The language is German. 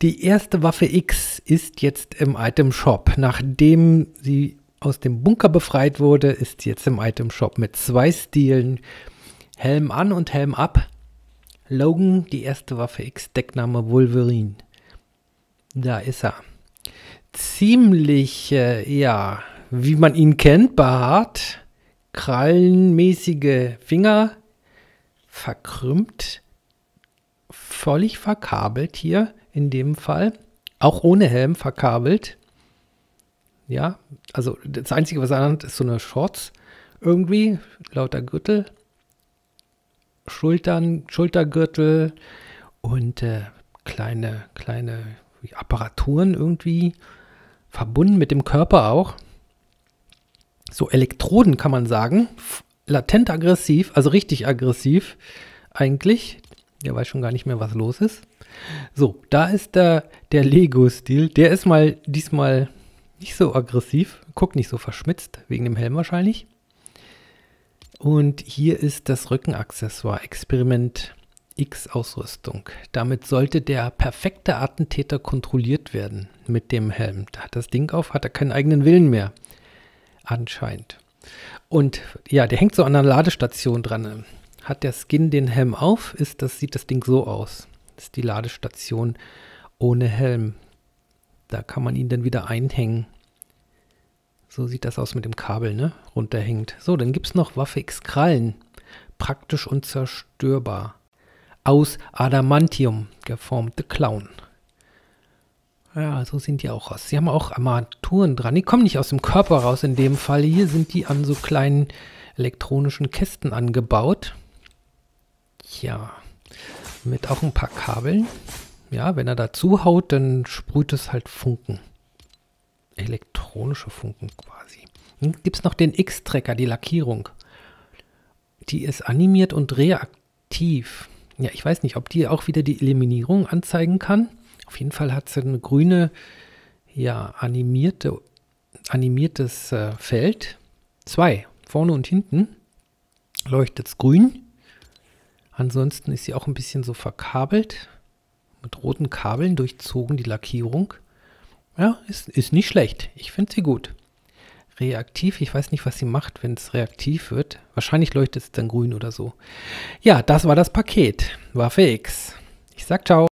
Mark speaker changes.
Speaker 1: Die erste Waffe X ist jetzt im Item Shop. Nachdem sie aus dem Bunker befreit wurde, ist sie jetzt im Item Shop mit zwei Stilen. Helm an und Helm ab. Logan, die erste Waffe X, Deckname Wolverine. Da ist er. Ziemlich, äh, ja, wie man ihn kennt, behaart, krallenmäßige Finger, verkrümmt, völlig verkabelt hier in dem Fall. Auch ohne Helm verkabelt. Ja, also das Einzige, was er hat, ist so eine Shorts irgendwie, lauter Gürtel, Schultern, Schultergürtel und äh, kleine, kleine Apparaturen irgendwie, verbunden mit dem Körper auch. So Elektroden kann man sagen, latent aggressiv, also richtig aggressiv eigentlich. Der weiß schon gar nicht mehr, was los ist. So, da ist der, der Lego-Stil. Der ist mal diesmal nicht so aggressiv. Guckt nicht so verschmitzt, wegen dem Helm wahrscheinlich. Und hier ist das Rückenaccessoire, Experiment X Ausrüstung. Damit sollte der perfekte Attentäter kontrolliert werden mit dem Helm. Da hat das Ding auf, hat er keinen eigenen Willen mehr. Anscheinend. Und ja, der hängt so an einer Ladestation dran. Hat der Skin den Helm auf, ist das, sieht das Ding so aus. Das ist die Ladestation ohne Helm. Da kann man ihn dann wieder einhängen. So sieht das aus mit dem Kabel, ne? Runterhängt. So, dann gibt es noch Waffe X Krallen. Praktisch unzerstörbar. Aus Adamantium geformte Clown. Ja, so sehen die auch aus. Sie haben auch Armaturen dran. Die kommen nicht aus dem Körper raus in dem Fall. Hier sind die an so kleinen elektronischen Kästen angebaut. Ja, mit auch ein paar Kabeln. Ja, wenn er dazu haut, dann sprüht es halt Funken. Elektronische Funken quasi. Dann gibt es noch den X-Tracker, die Lackierung. Die ist animiert und reaktiv. Ja, ich weiß nicht, ob die auch wieder die Eliminierung anzeigen kann. Auf jeden Fall hat sie eine grüne, ja, animierte, animiertes äh, Feld. Zwei, vorne und hinten leuchtet es grün. Ansonsten ist sie auch ein bisschen so verkabelt. Mit roten Kabeln durchzogen die Lackierung. Ja, ist, ist nicht schlecht. Ich finde sie gut. Reaktiv, ich weiß nicht, was sie macht, wenn es reaktiv wird. Wahrscheinlich leuchtet es dann grün oder so. Ja, das war das Paket. Waffe X. Ich sag ciao.